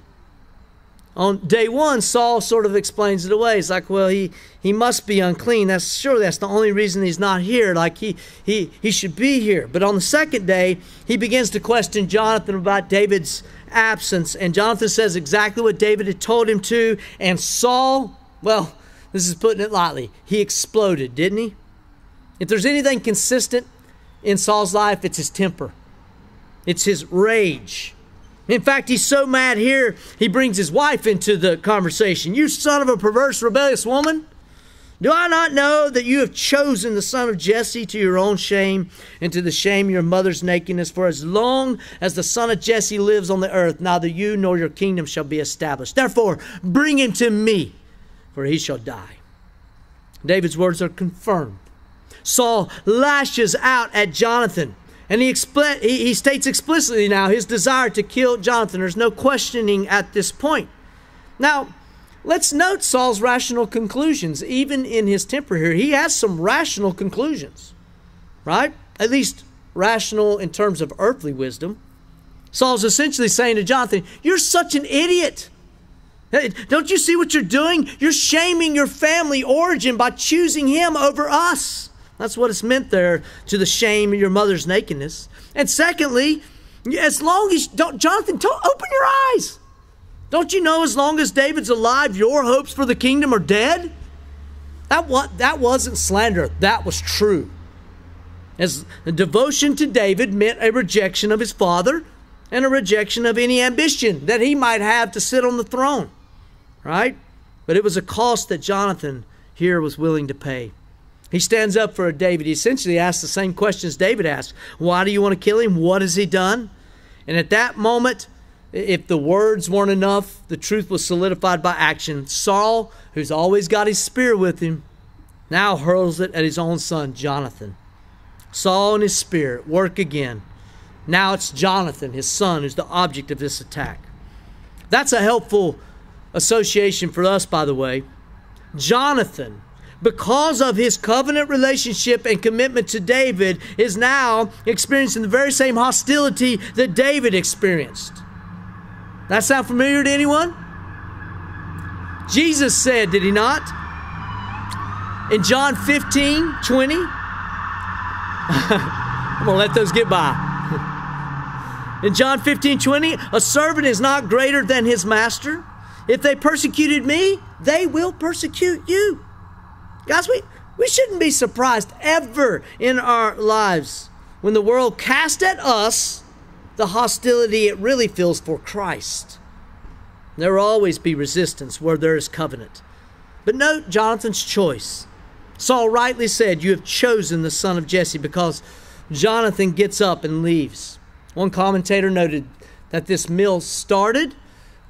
On day one, Saul sort of explains it away. He's like, well, he, he must be unclean. That's sure that's the only reason he's not here. Like he he he should be here. But on the second day, he begins to question Jonathan about David's absence. And Jonathan says exactly what David had told him to. And Saul, well, this is putting it lightly, he exploded, didn't he? If there's anything consistent in Saul's life, it's his temper. It's his rage. In fact, he's so mad here, he brings his wife into the conversation. You son of a perverse, rebellious woman. Do I not know that you have chosen the son of Jesse to your own shame and to the shame of your mother's nakedness? For as long as the son of Jesse lives on the earth, neither you nor your kingdom shall be established. Therefore, bring him to me, for he shall die. David's words are confirmed. Saul lashes out at Jonathan. And he, expl- he, he states explicitly now his desire to kill Jonathan. There's no questioning at this point. Now, let's note Saul's rational conclusions. Even in his temper here, he has some rational conclusions, right? At least rational in terms of earthly wisdom. Saul's essentially saying to Jonathan, You're such an idiot. Don't you see what you're doing? You're shaming your family origin by choosing him over us. That's what it's meant there to the shame of your mother's nakedness. And secondly, as long as don't Jonathan, open your eyes. Don't you know as long as David's alive, your hopes for the kingdom are dead? That what that wasn't slander. That was true. As devotion to David meant a rejection of his father and a rejection of any ambition that he might have to sit on the throne. Right? But it was a cost that Jonathan here was willing to pay. He stands up for David. He essentially asks the same questions David asked Why do you want to kill him? What has he done? And at that moment, if the words weren't enough, the truth was solidified by action. Saul, who's always got his spear with him, now hurls it at his own son, Jonathan. Saul and his spear work again. Now it's Jonathan, his son, who's the object of this attack. That's a helpful association for us, by the way. Jonathan because of his covenant relationship and commitment to David, is now experiencing the very same hostility that David experienced. That sound familiar to anyone? Jesus said, did he not? In John 15, 20. I'm going to let those get by. In John 15, 20, a servant is not greater than his master. If they persecuted me, they will persecute you. Guys, we, we shouldn't be surprised ever in our lives when the world casts at us the hostility it really feels for Christ. There will always be resistance where there is covenant. But note Jonathan's choice. Saul rightly said, You have chosen the son of Jesse because Jonathan gets up and leaves. One commentator noted that this meal started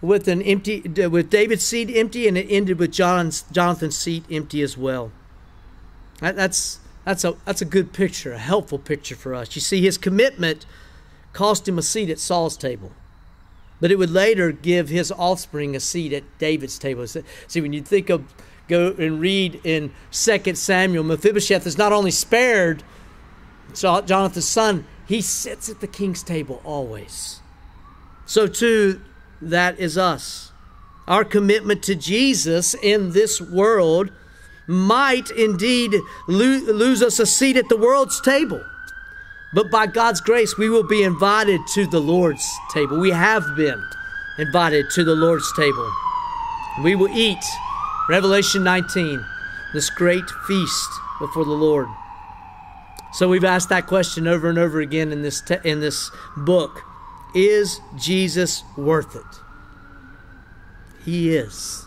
with an empty with David's seat empty and it ended with John's, Jonathan's seat empty as well. That, that's that's a that's a good picture, a helpful picture for us. You see, his commitment cost him a seat at Saul's table, but it would later give his offspring a seat at David's table. See, when you think of go and read in Second Samuel, Mephibosheth is not only spared Jonathan's son, he sits at the king's table always. So too that is us. Our commitment to Jesus in this world might indeed lose us a seat at the world's table. But by God's grace, we will be invited to the Lord's table. We have been invited to the Lord's table. We will eat, Revelation 19, this great feast before the Lord. So we've asked that question over and over again in this, te- in this book. Is Jesus worth it? He is.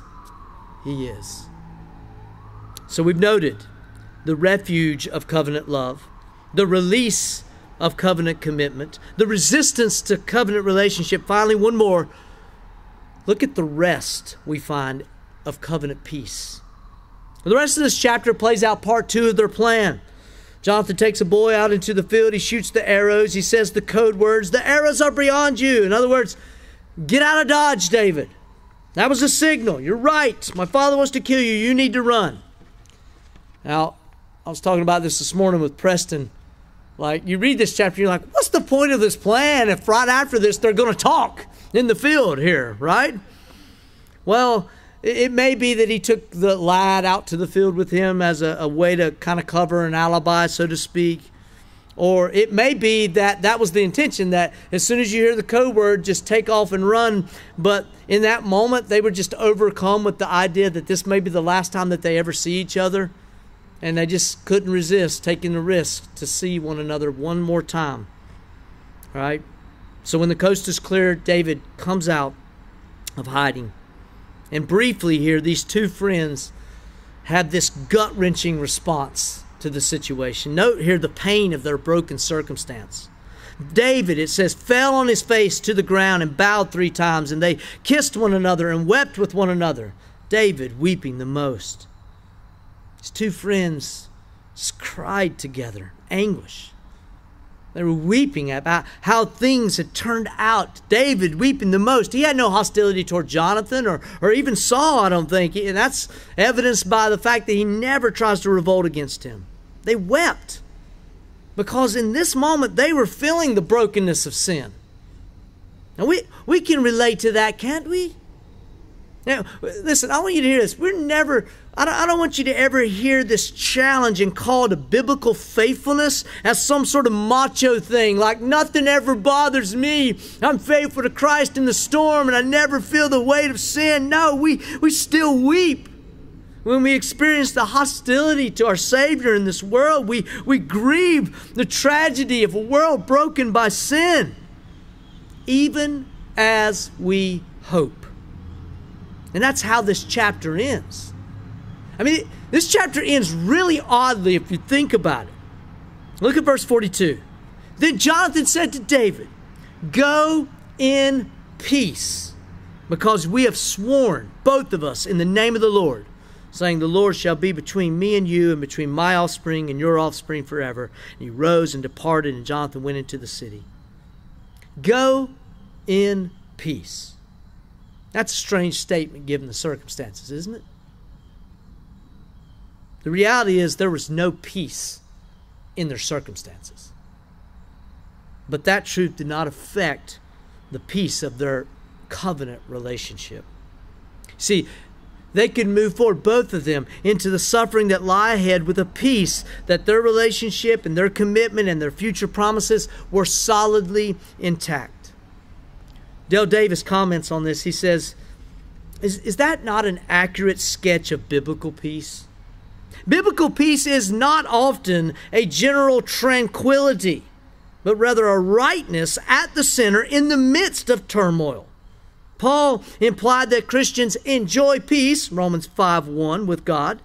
He is. So we've noted the refuge of covenant love, the release of covenant commitment, the resistance to covenant relationship. Finally, one more. Look at the rest we find of covenant peace. The rest of this chapter plays out part two of their plan. Jonathan takes a boy out into the field. He shoots the arrows. He says the code words The arrows are beyond you. In other words, get out of Dodge, David. That was a signal. You're right. My father wants to kill you. You need to run. Now, I was talking about this this morning with Preston. Like, you read this chapter, you're like, what's the point of this plan if right after this they're going to talk in the field here, right? Well, it may be that he took the lad out to the field with him as a, a way to kind of cover an alibi, so to speak. Or it may be that that was the intention that as soon as you hear the code word, just take off and run. But in that moment, they were just overcome with the idea that this may be the last time that they ever see each other. And they just couldn't resist taking the risk to see one another one more time. All right? So when the coast is clear, David comes out of hiding. And briefly here, these two friends had this gut wrenching response to the situation. Note here the pain of their broken circumstance. David, it says, fell on his face to the ground and bowed three times, and they kissed one another and wept with one another. David weeping the most. His two friends cried together, anguish. They were weeping about how things had turned out. David weeping the most. He had no hostility toward Jonathan or, or even Saul, I don't think. And that's evidenced by the fact that he never tries to revolt against him. They wept because in this moment they were feeling the brokenness of sin. Now we, we can relate to that, can't we? Now, listen, I want you to hear this. We're never, I don't, I don't, want you to ever hear this challenge and call to biblical faithfulness as some sort of macho thing, like nothing ever bothers me. I'm faithful to Christ in the storm and I never feel the weight of sin. No, we, we still weep. When we experience the hostility to our Savior in this world, we, we grieve the tragedy of a world broken by sin, even as we hope. And that's how this chapter ends. I mean, this chapter ends really oddly if you think about it. Look at verse 42. Then Jonathan said to David, Go in peace, because we have sworn, both of us, in the name of the Lord, saying, The Lord shall be between me and you, and between my offspring and your offspring forever. And he rose and departed, and Jonathan went into the city. Go in peace. That's a strange statement given the circumstances, isn't it? The reality is there was no peace in their circumstances. But that truth did not affect the peace of their covenant relationship. See, they could move forward, both of them, into the suffering that lie ahead with a peace that their relationship and their commitment and their future promises were solidly intact. Dale Davis comments on this. He says, is, is that not an accurate sketch of biblical peace? Biblical peace is not often a general tranquility, but rather a rightness at the center in the midst of turmoil. Paul implied that Christians enjoy peace, Romans 5 1, with God,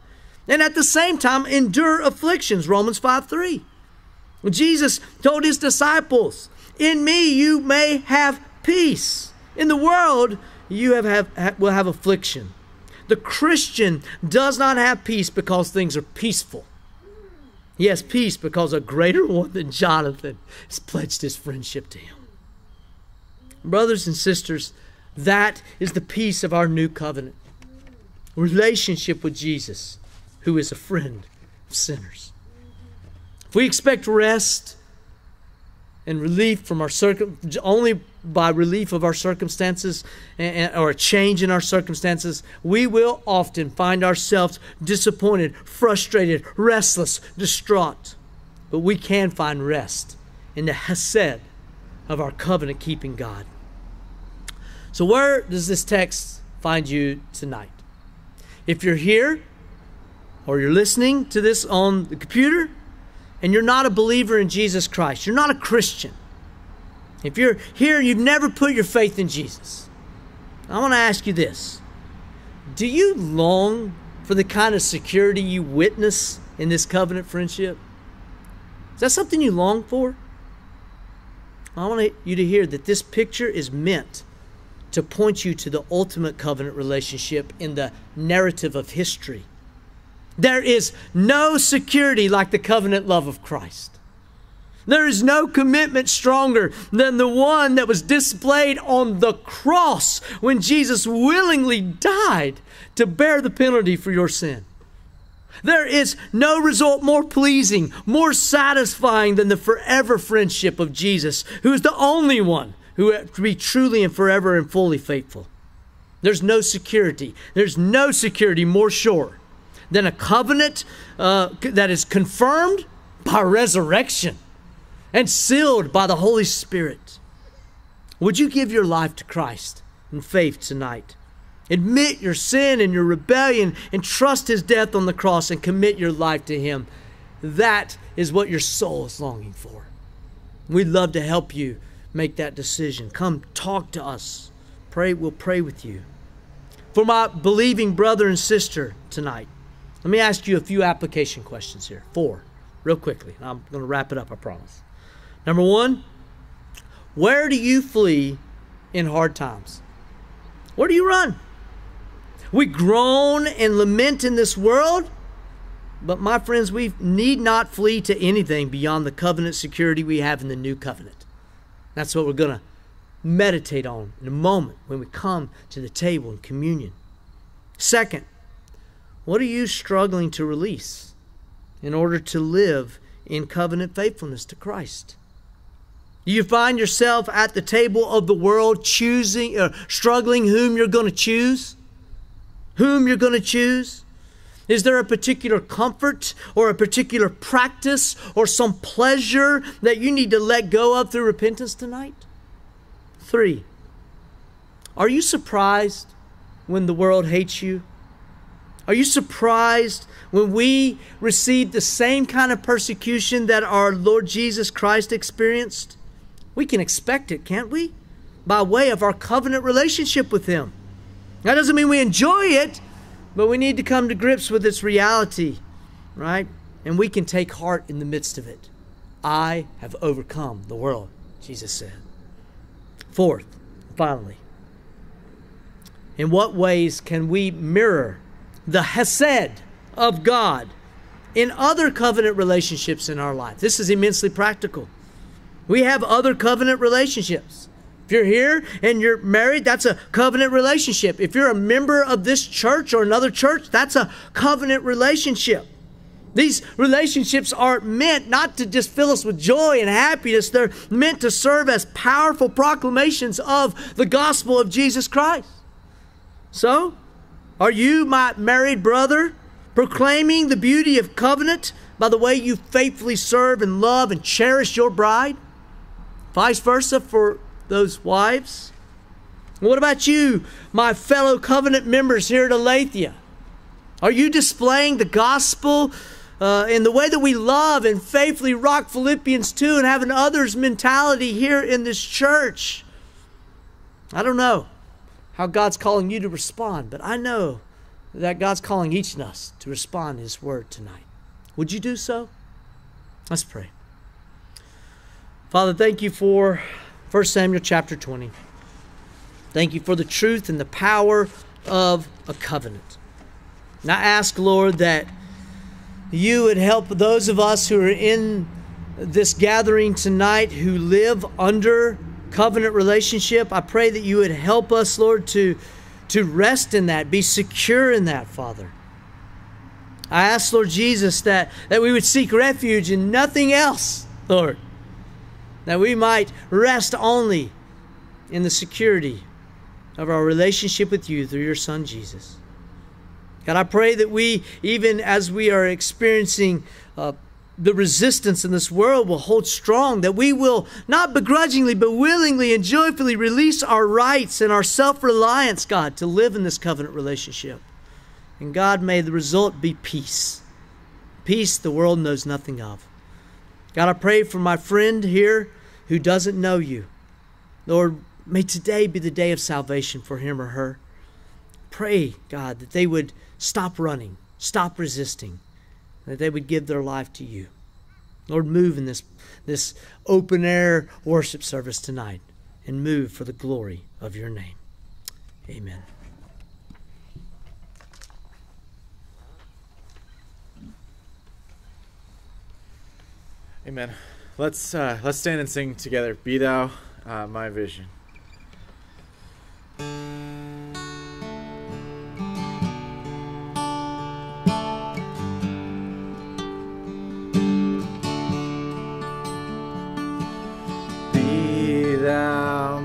and at the same time endure afflictions, Romans 5 3. Jesus told his disciples, In me you may have peace. In the world, you have, have, will have affliction. The Christian does not have peace because things are peaceful. He has peace because a greater one than Jonathan has pledged his friendship to him. Brothers and sisters, that is the peace of our new covenant relationship with Jesus, who is a friend of sinners. If we expect rest, and relief from our circum only by relief of our circumstances and, or a change in our circumstances, we will often find ourselves disappointed, frustrated, restless, distraught. But we can find rest in the hesed of our covenant keeping God. So, where does this text find you tonight? If you're here or you're listening to this on the computer, and you're not a believer in Jesus Christ, you're not a Christian, if you're here and you've never put your faith in Jesus, I want to ask you this Do you long for the kind of security you witness in this covenant friendship? Is that something you long for? I want you to hear that this picture is meant to point you to the ultimate covenant relationship in the narrative of history. There is no security like the covenant love of Christ. There is no commitment stronger than the one that was displayed on the cross when Jesus willingly died to bear the penalty for your sin. There is no result more pleasing, more satisfying than the forever friendship of Jesus, who is the only one who can be truly and forever and fully faithful. There's no security. There's no security more sure than a covenant uh, that is confirmed by resurrection and sealed by the Holy Spirit. Would you give your life to Christ in faith tonight? Admit your sin and your rebellion and trust his death on the cross and commit your life to him. That is what your soul is longing for. We'd love to help you make that decision. Come talk to us. Pray, we'll pray with you. For my believing brother and sister tonight, let me ask you a few application questions here. Four, real quickly. I'm going to wrap it up, I promise. Number one, where do you flee in hard times? Where do you run? We groan and lament in this world, but my friends, we need not flee to anything beyond the covenant security we have in the new covenant. That's what we're going to meditate on in a moment when we come to the table in communion. Second, what are you struggling to release in order to live in covenant faithfulness to Christ? You find yourself at the table of the world choosing or uh, struggling whom you're going to choose? whom you're going to choose? Is there a particular comfort or a particular practice or some pleasure that you need to let go of through repentance tonight? Three, are you surprised when the world hates you? Are you surprised when we receive the same kind of persecution that our Lord Jesus Christ experienced? We can expect it, can't we? By way of our covenant relationship with Him. That doesn't mean we enjoy it, but we need to come to grips with its reality, right? And we can take heart in the midst of it. I have overcome the world, Jesus said. Fourth, finally, in what ways can we mirror the Hesed of God in other covenant relationships in our life? This is immensely practical. We have other covenant relationships. If you're here and you're married, that's a covenant relationship. If you're a member of this church or another church, that's a covenant relationship. These relationships are meant not to just fill us with joy and happiness, they're meant to serve as powerful proclamations of the gospel of Jesus Christ. So, are you, my married brother, proclaiming the beauty of covenant by the way you faithfully serve and love and cherish your bride? Vice versa for those wives? What about you, my fellow covenant members here at Aletheia? Are you displaying the gospel uh, in the way that we love and faithfully rock Philippians 2 and have an others mentality here in this church? I don't know how God's calling you to respond, but I know that God's calling each of us to respond to His word tonight. Would you do so? Let's pray. Father, thank you for 1 Samuel chapter 20. Thank you for the truth and the power of a covenant. And I ask, Lord, that you would help those of us who are in this gathering tonight who live under covenant relationship. I pray that you would help us, Lord, to, to rest in that, be secure in that, Father. I ask, Lord Jesus, that, that we would seek refuge in nothing else, Lord that we might rest only in the security of our relationship with you through your Son, Jesus. God, I pray that we, even as we are experiencing uh, the resistance in this world, will hold strong, that we will not begrudgingly, but willingly and joyfully release our rights and our self reliance, God, to live in this covenant relationship. And God, may the result be peace. Peace the world knows nothing of. God, I pray for my friend here who doesn't know you. Lord, may today be the day of salvation for him or her. Pray, God, that they would stop running, stop resisting, that they would give their life to you. Lord, move in this, this open air worship service tonight and move for the glory of your name. Amen. Amen. Let's uh, let's stand and sing together. Be thou uh, my vision. Be thou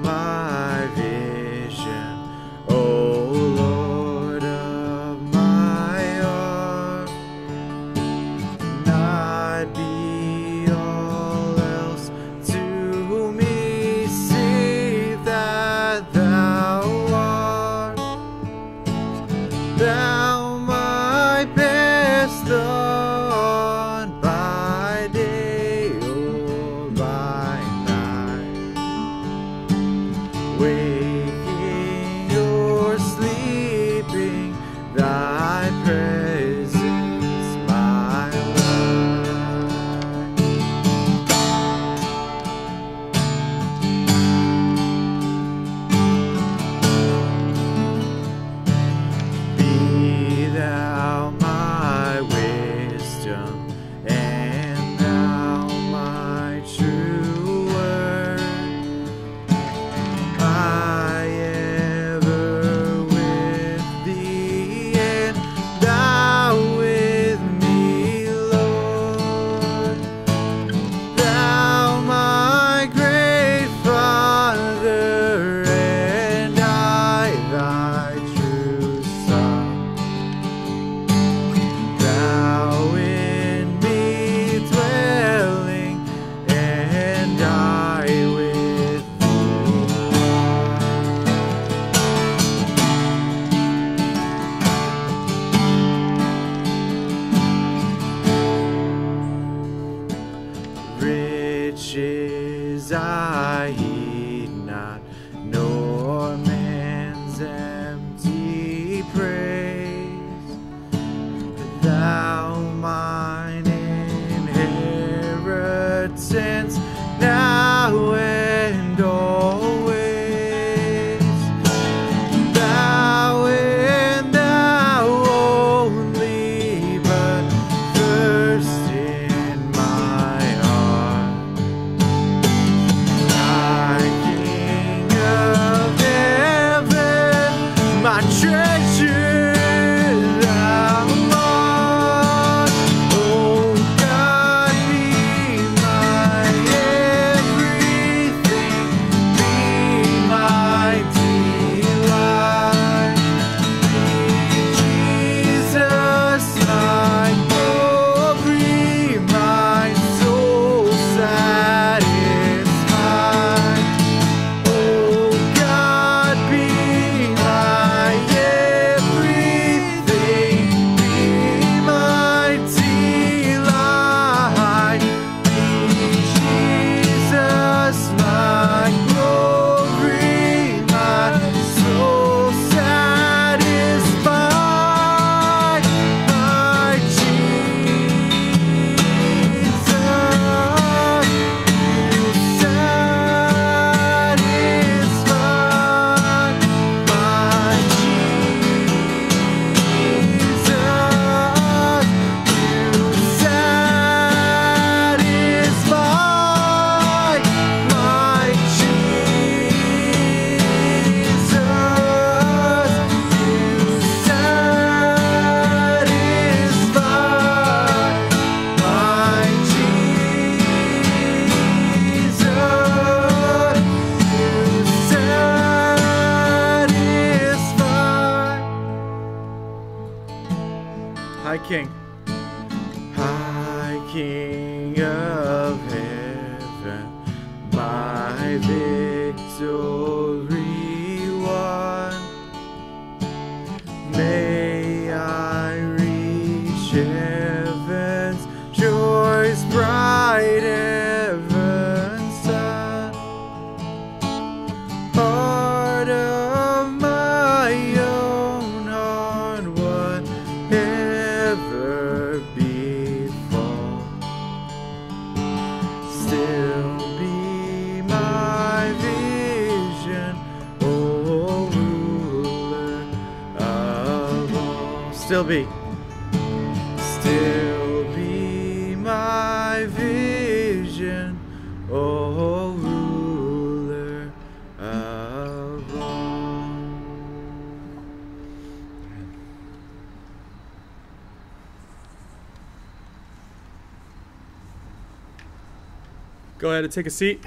ahead and take a seat.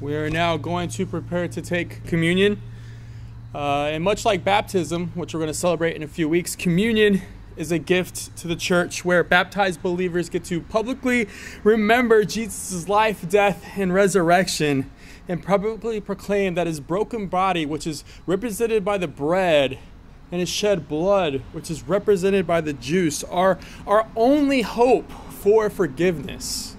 We are now going to prepare to take communion. Uh, and much like baptism, which we're going to celebrate in a few weeks, communion is a gift to the church where baptized believers get to publicly remember Jesus' life, death, and resurrection and publicly proclaim that his broken body, which is represented by the bread, and his shed blood, which is represented by the juice, are our only hope for forgiveness.